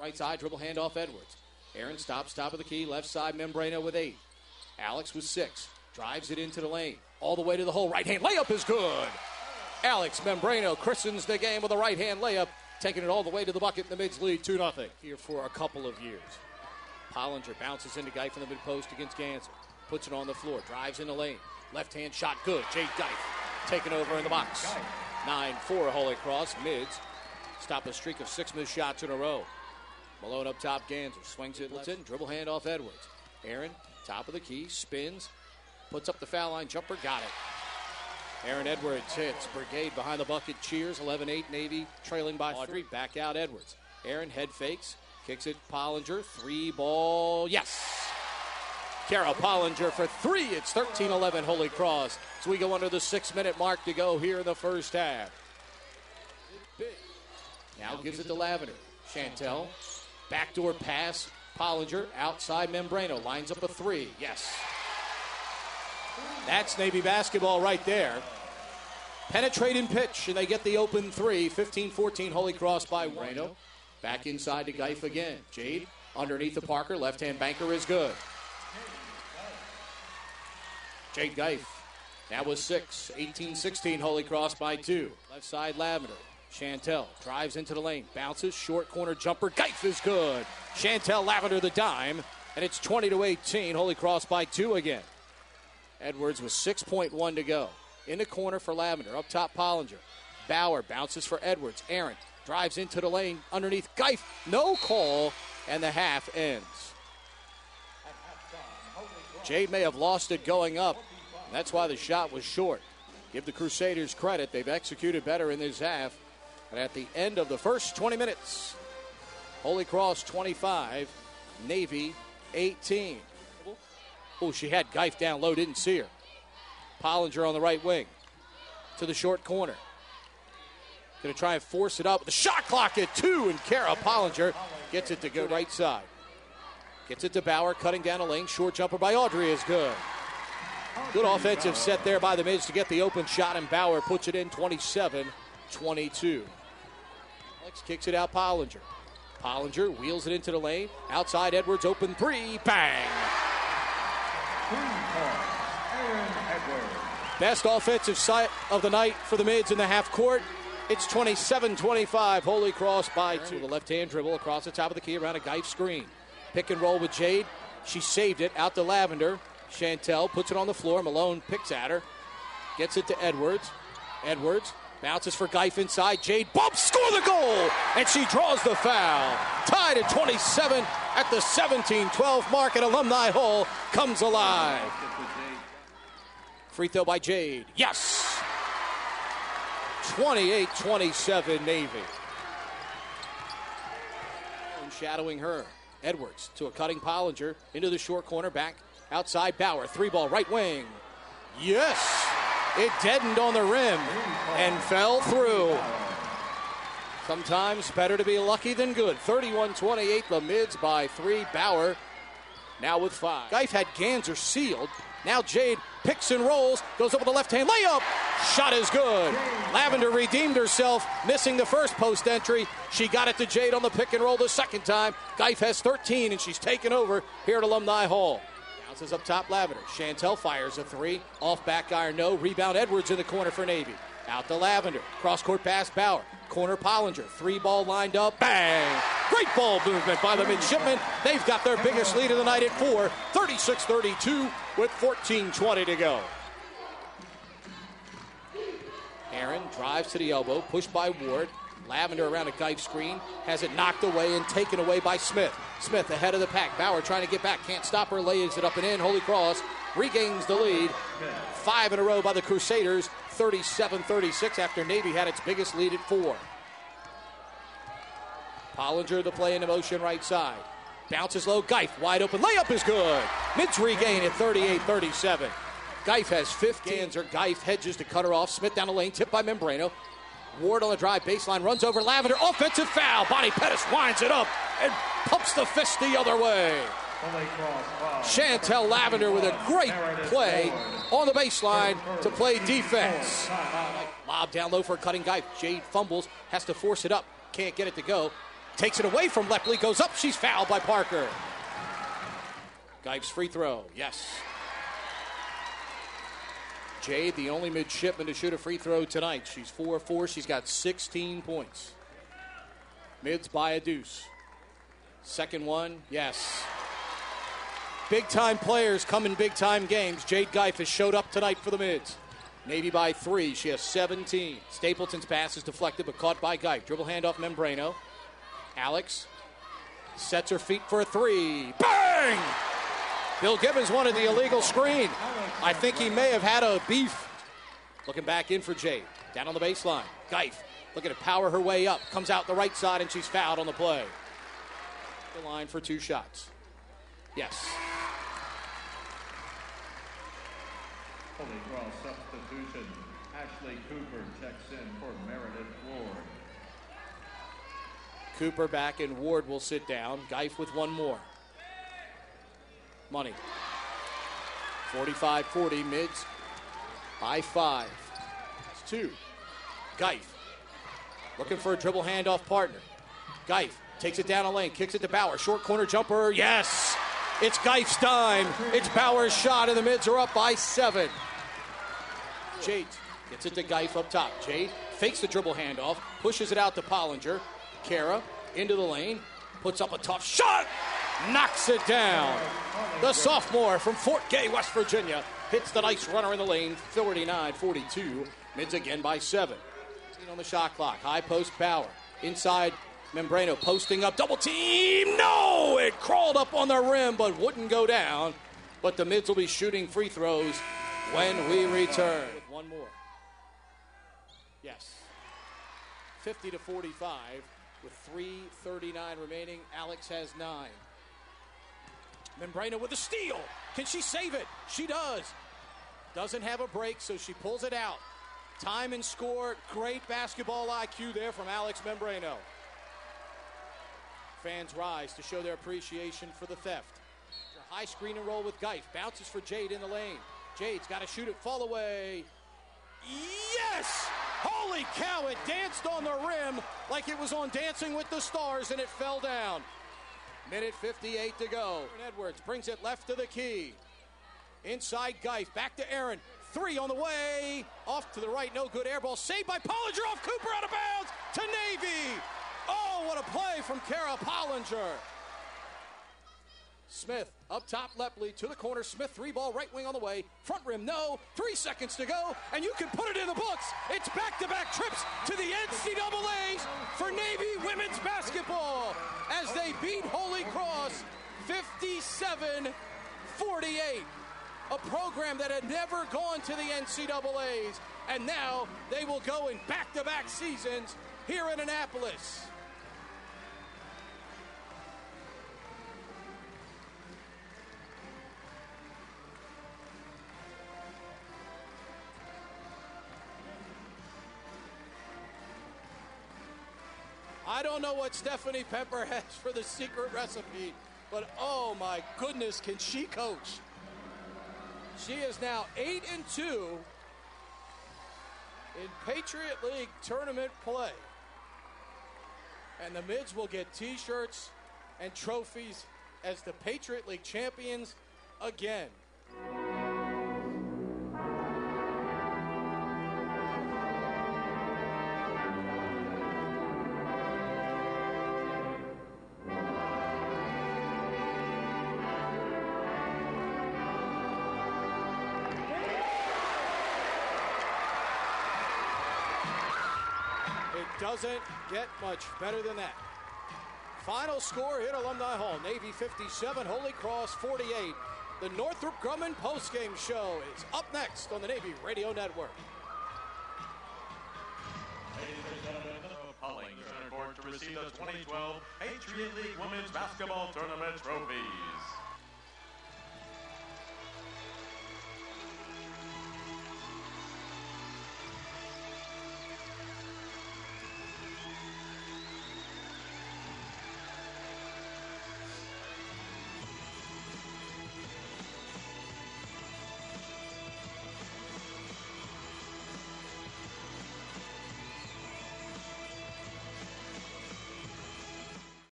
Right side, dribble handoff Edwards. Aaron stops, top of the key, left side, Membrano with eight. Alex with six. Drives it into the lane. All the way to the hole. Right hand layup is good. Alex Membrano christens the game with a right hand layup, taking it all the way to the bucket in the mids lead 2 0 here for a couple of years. Pollinger bounces into Geif in the mid post against Ganser. Puts it on the floor, drives in the lane. Left hand shot good. Jay Geif taken over in the box. 9 4 Holy Cross. Mids stop a streak of six missed shots in a row. Malone up top, Ganser swings it, lets it, dribble hand off Edwards. Aaron, top of the key, spins, puts up the foul line jumper, got it. Aaron Edwards hits. Brigade behind the bucket cheers. 11 8 Navy trailing by Audrey. Back out Edwards. Aaron head fakes. Kicks it Pollinger. Three ball. Yes. Kara Pollinger for three. It's 13 11 Holy Cross. So we go under the six minute mark to go here in the first half. Now gives it to Lavender. Chantel. Backdoor pass. Pollinger. Outside Membrano. Lines up a three. Yes. That's Navy basketball right there. Penetrating pitch, and they get the open three. 15 14 Holy Cross by Moreno. Back inside to Geif again. Jade underneath the Parker. Left hand banker is good. Jade Geif. That was six. 18 16 Holy Cross by two. Left side Lavender. Chantel drives into the lane. Bounces. Short corner jumper. Geif is good. Chantel Lavender the dime. And it's 20 to 18. Holy Cross by two again. Edwards with 6.1 to go. In the corner for Lavender. Up top, Pollinger. Bauer bounces for Edwards. Aaron drives into the lane underneath Geif. No call, and the half ends. Jade may have lost it going up. That's why the shot was short. Give the Crusaders credit. They've executed better in this half. And at the end of the first 20 minutes, Holy Cross 25, Navy 18. Oh, she had Geif down low, didn't see her. Pollinger on the right wing to the short corner. Going to try and force it up. The shot clock at two, and Kara Pollinger gets it to go right side. Gets it to Bauer, cutting down a lane. Short jumper by Audrey is good. Good offensive set there by the Mids to get the open shot, and Bauer puts it in 27 22. Kicks it out, Pollinger. Pollinger wheels it into the lane. Outside Edwards, open three. Bang! Best offensive sight of the night for the mids in the half court. It's 27 25. Holy Cross by two. The left hand dribble across the top of the key around a Geif screen. Pick and roll with Jade. She saved it out to Lavender. Chantel puts it on the floor. Malone picks at her. Gets it to Edwards. Edwards bounces for Geif inside. Jade bumps, score the goal, and she draws the foul. Tied at 27 at the 17 12 mark, and Alumni Hall comes alive. Free throw by Jade. Yes! 28 27 Navy. Shadowing her. Edwards to a cutting Pollinger into the short corner back outside Bauer. Three ball right wing. Yes! It deadened on the rim and fell through. Sometimes better to be lucky than good. 31 28, the mids by three. Bauer now with five. Geif had Ganser sealed. Now Jade picks and rolls, goes up with a left hand layup. Shot is good. Lavender redeemed herself, missing the first post entry. She got it to Jade on the pick and roll the second time. Geif has 13, and she's taken over here at Alumni Hall. Bounces up top, Lavender. Chantel fires a three. Off back iron, no. Rebound Edwards in the corner for Navy. Out to Lavender. Cross court pass, Bauer. Corner Pollinger. Three ball lined up. Bang! Great ball movement by the midshipmen. They've got their biggest lead of the night at four. 36 32 with 14 20 to go. Aaron drives to the elbow, pushed by Ward. Lavender around a Geif screen, has it knocked away and taken away by Smith. Smith ahead of the pack. Bauer trying to get back, can't stop her, lays it up and in. Holy Cross regains the lead. Five in a row by the Crusaders, 37 36 after Navy had its biggest lead at four. Pollinger, the play into motion right side. Bounces low, Geif wide open, layup is good. Mids regain at 38 37. Geif has 15. Geif hedges to cut her off. Smith down the lane, tipped by Membrano. Ward on the drive baseline, runs over Lavender. Offensive foul. Bonnie Pettis winds it up and pumps the fist the other way. Chantel Lavender with a great play on the baseline to play defense. Lob down low for a cutting guy. Jade fumbles, has to force it up, can't get it to go. takes it away from Lepley, goes up, she's fouled by Parker. Guy's free throw, yes. Jade, the only midshipman to shoot a free throw tonight. She's 4 4. She's got 16 points. Mids by a deuce. Second one, yes. Big time players come in big time games. Jade Geif has showed up tonight for the Mids. Navy by three. She has 17. Stapleton's pass is deflected but caught by Geif. Dribble handoff Membrano. Alex sets her feet for a three. Bang! Bill Gibbons wanted the illegal screen. I think he may have had a beef. Looking back in for Jade. Down on the baseline. Geif looking to power her way up. Comes out the right side and she's fouled on the play. The line for two shots. Yes. Holy Cross substitution. Ashley Cooper checks in for Meredith Ward. Cooper back and Ward will sit down. Geif with one more. Money. 45 40, mids by five. It's two. Geif looking for a dribble handoff partner. Geif takes it down a lane, kicks it to Bauer. Short corner jumper. Yes! It's Geif's time. It's Bauer's shot, and the mids are up by seven. Jade gets it to Geif up top. Jade fakes the dribble handoff, pushes it out to Pollinger. Kara into the lane, puts up a tough shot, knocks it down. The sophomore from Fort Gay, West Virginia, hits the nice runner in the lane, 39 42. Mids again by seven. On the shot clock, high post power. Inside, Membrano posting up, double team. No! It crawled up on the rim, but wouldn't go down. But the mids will be shooting free throws when we return. One more. Yes. 50 to 45 with 3.39 remaining. Alex has nine. Membrano with a steal. Can she save it? She does. Doesn't have a break, so she pulls it out. Time and score. Great basketball IQ there from Alex Membrano. Fans rise to show their appreciation for the theft. High screen and roll with Geif. Bounces for Jade in the lane. Jade's got to shoot it. Fall away. Yes! Holy cow, it danced on the rim like it was on Dancing with the Stars and it fell down. Minute 58 to go. Edwards brings it left to the key. Inside Geif, back to Aaron. Three on the way. Off to the right, no good air ball. Saved by Pollinger off Cooper out of bounds to Navy. Oh, what a play from Kara Pollinger. Smith up top, Lepley to the corner. Smith three ball right wing on the way. Front rim, no. Three seconds to go, and you can put it in the books. It's back to back trips to the NCAAs for Navy women's basketball as they beat Holy Cross 57 48. A program that had never gone to the NCAAs, and now they will go in back to back seasons here in Annapolis. I don't know what Stefanie Pemper has for the secret recipe, but oh my goodness, can she coach? She is now 8 and 2 in Patriot League tournament play. And the Mids will get t shirts and trophies as the Patriot League champions again. Doesn't get much better than that. Final score here at Alumni Hall Navy 57, Holy Cross 48. The Northrop Grumman postgame show is up next on the Navy Radio Network. Ladies and gentlemen, the Pollinger Court to receive the 2012 Patriot League Women's Basketball Tournament trophies.